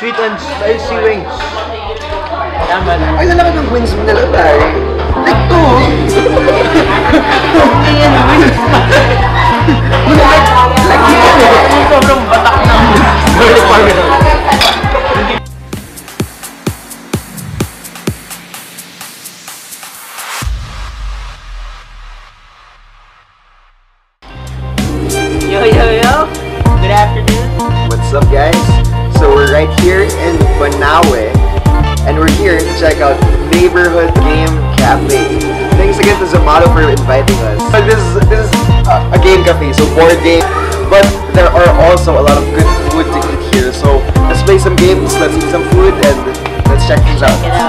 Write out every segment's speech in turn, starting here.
Sweet and spicy wings. Tama na. Ay, lalaki ng wings mo nila, pare. Like to. Hindi yan, wings pa. Like to. Sobrang batak ng Garlic parmesan. Yo, right here in Banawe, and we're here to check out Neighborhood Game Cafe. Thanks again to Zamato for inviting us. This is this is a game cafe, so board game, but there are also a lot of good food to eat here. So let's play some games, let's eat some food, and let's check things out.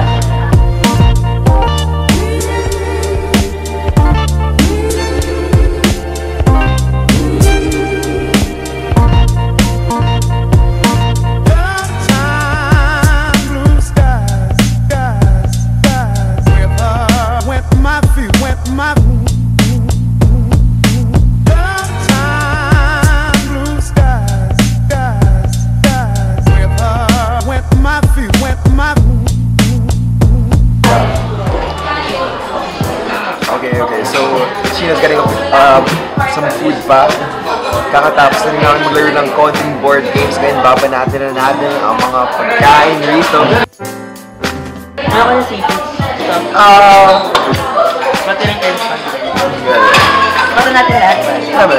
Some food pa. Kakatapos na rin namin maglaro ng konting board games. Ngayon, baba natin na natin ang mga pagkain rito. Ano ko sa seafood stuff? Ah, Pati rin eggs pa. Pati natin lahat ba?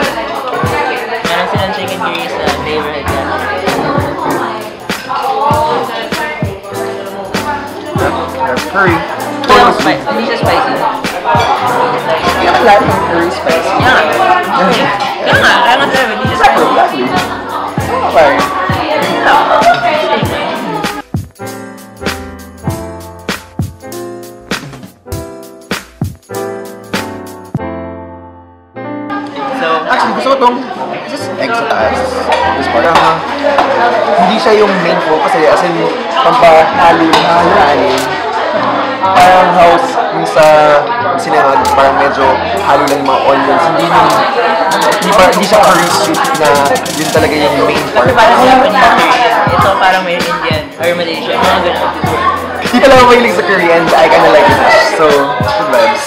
Meron silang chicken curry sa neighborhood yan. That's curry. Walang spice. Hindi siya spicy. Lahat ng curry spicy. Kaya Enggak, enggak, enggak, enggak, enggak, enggak, gusto tong hindi siya yung main focus eh as in pampahalo yung parang house sa sinangag, parang medyo halo lang yung mga onions. Hindi yung, hindi, pa, hindi siya curry soup na yun talaga yung main part. kasi parang Japanese curry. Ito parang may Indian or Malaysian. Mga ganun. Hindi pala ako mahilig sa curry and I kinda like it. So, good vibes.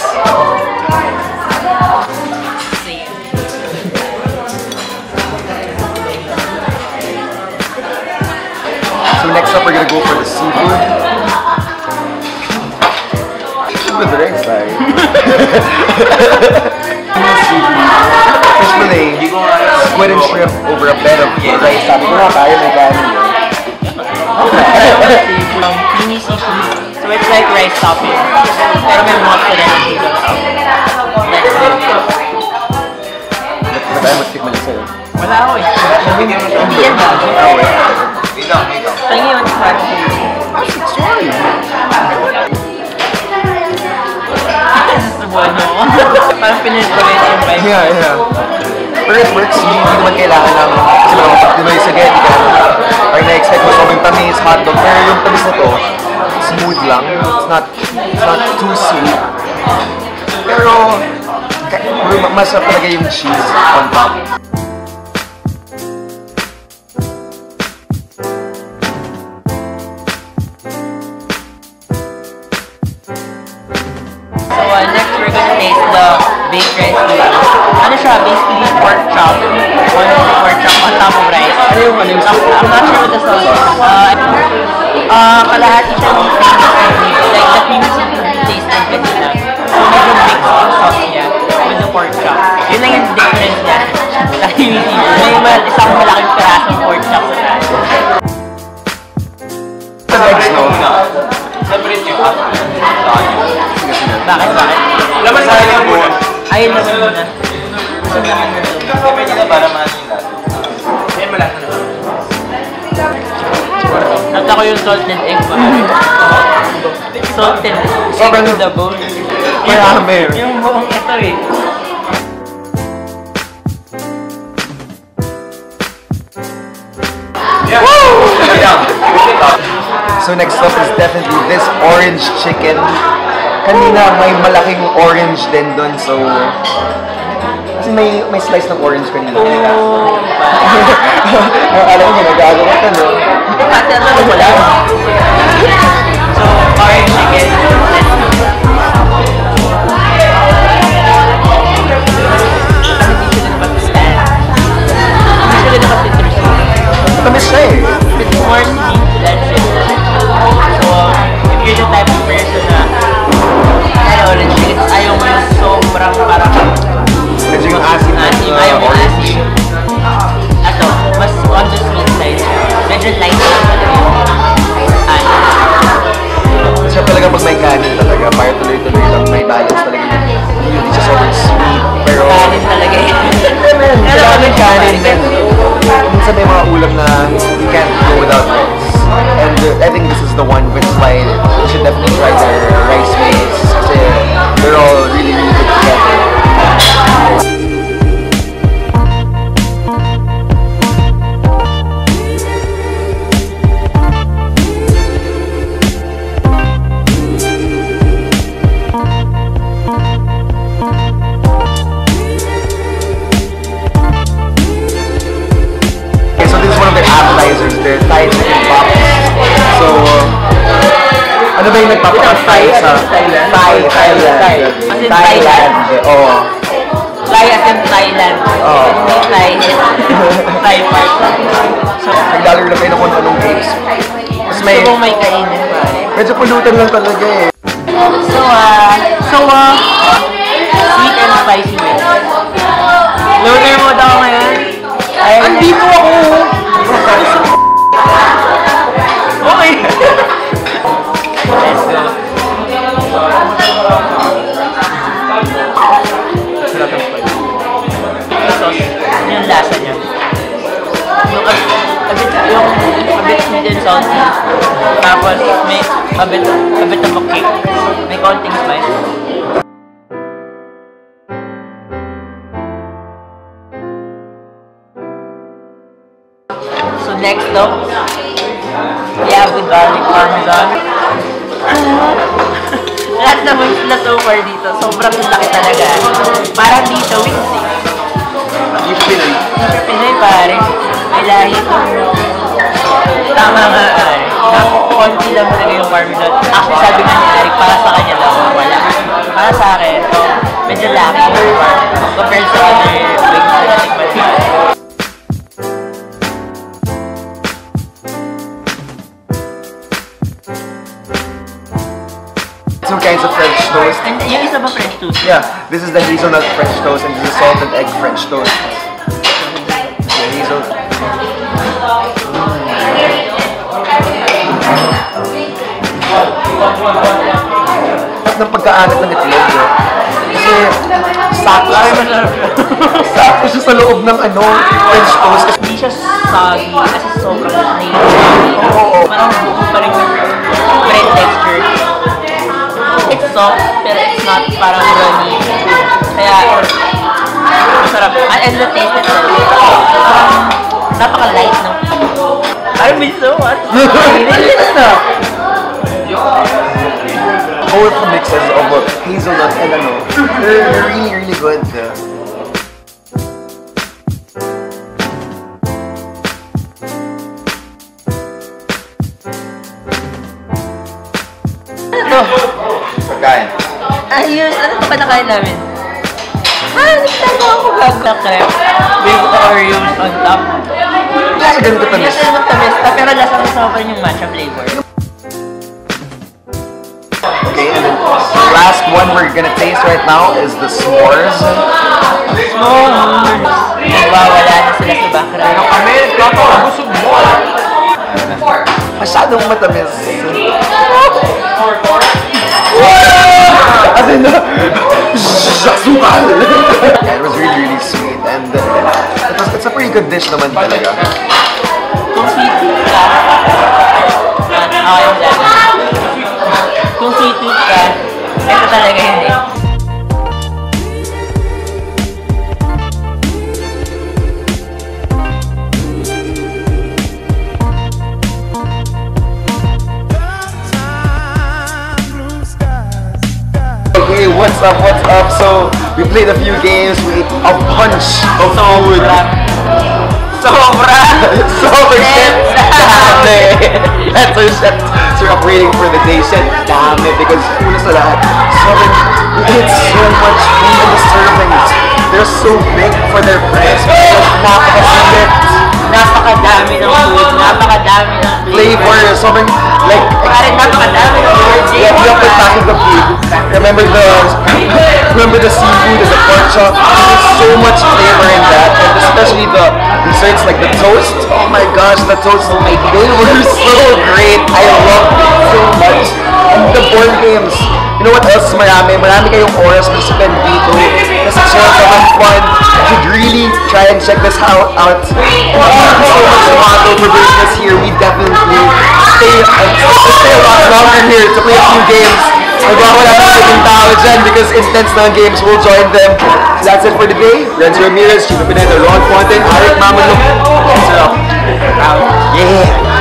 So next up, we're gonna go for the. Seafood Fish fillet, squid and shrimp over a bed of rice. Sabi ko na, tayo may mini seafood. So it's like rice topping. Pero may mozzarella cheese on top. Ba't. Hindi yun parang mo ako. parang rin yung vibe. Yeah, yeah. Pero it works, hindi naman kailangan ng, kasi mga pag Pinoy spaghetti ka, or na-expect mo sobrang tamis, hotdog, pero yung tamis na to, smooth lang. It's not, it's not too sweet. Pero, masarap talaga yung cheese on top. Taste the baked rice noodles. Ano siya? Basically pork chop. One pork chop on top of rice. Ano yung, ano yung I'm, not sure what the sauce is. Uh, uh, kalahati siya ng creamy. Like the creamy taste ng kanina. So medyo yung sauce niya with the pork chop. Yun lang yung difference niya. Seafood. May isang Salted Sobrang- the bone. Marami. Yung buong ito eh. So next up is definitely this orange chicken. Kanina may malaking orange din doon, so... Kasi may, may slice ng orange kanina. Oh, Alam mo, nagagawa ka, no? Kasi ano wala. Kami siya eh. Bitcoin Minsan may mga ulam na you can't go without rice. And uh, I think this is the one which is why you should definitely try their rice meals. Kasi they're all ano ba yung nagpapaka-Thai sa Thailand? Thai, Thailand. Thai. As in Thailand? Oo. Thai as in Thailand. Oh. Hindi Thai. Thai part. So, Naglalaro na kayo ng kung anong games. Tapos may, gusto may kainin pare. medyo pulutan lang talaga eh. So, ah, so, ah, sweet and spicy wings. Salty. Tapos may a bit, a bit of a kick. May konting spice. So next up, we have the garlic parmesan. Lahat na wings na so far dito, sobrang laki talaga. Nga pare, lang talaga yung. Actually sabi nga ni Eric, para sa kanya wala. Para sa akin, so, medyo laki yung compared sa other wings na natikman ko. Some kinds of French toast. And yung isa ba French toast? Yeah, this is the hazelnut French toast and this is salted egg French toast. Yeah, hazel. Ng pagkaanat ng itlog. eh. Kasi sakto Ay, sakto siya sa loob ng ano, French toast. Kasi Hindi siya soggy kasi sobrang creamy. Oo. Parang buo pa rin yung bread texture. It's soft, pero it's not parang runny. Kaya, masarap. And, and the taste itself, um, napaka-light ng Parang miso, what? Delicious na. Both mixes of uh, hazelnut and ano, they're really, really good. Ano to? Pagkain. Ayos, ano to ba nakain namin? Ah, nagtago ako bago na crepe with Oreos on top. Kasi ganito tamis. Ano tamis pero lasa masama pa rin yung matcha flavor. The last one we're gonna taste right now is the s'mores. S'mores! Nagwawala na sila sa background. Kami, kakabusog mo. Masyadong matamis. As in, asukal! it was really, really sweet. And uh, it was, it's a pretty good dish naman talaga. Kung sweet ka, dyan. Kung sweet tooth ka, ito talaga hindi. Okay, what's up, what's up? So, we played a few games, we ate a bunch of food. Sobra! Sober shit! Dami! Ito you're up waiting for the day, said, damn it, because una sa lahat, sobrang, you get so much food in the servings. They're so big for their friends ng Flavor. Sobrang, like, Parang napakadami. Yeah, we have the food. Remember the remember the seafood and the pork chop. There's so much flavor in that, and especially the desserts like the toast. Oh my gosh, the toast! Oh my, they were so great. I loved it so much. And the board games. You know what else? Marami, marami kayong oras to spend dito. Kasi so sobrang fun. You should really try and check this out. out. So much, Tomato, for bringing us here. We definitely stay, uh, stay a lot longer here to play a few games. Na because intense na games. We'll join them. So that's it for today. Renzo Ramirez, Chief of Pineda, Ron Fonte, Arik Mamaluk. Sarap. Yeah.